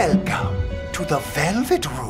Welcome to the Velvet Room.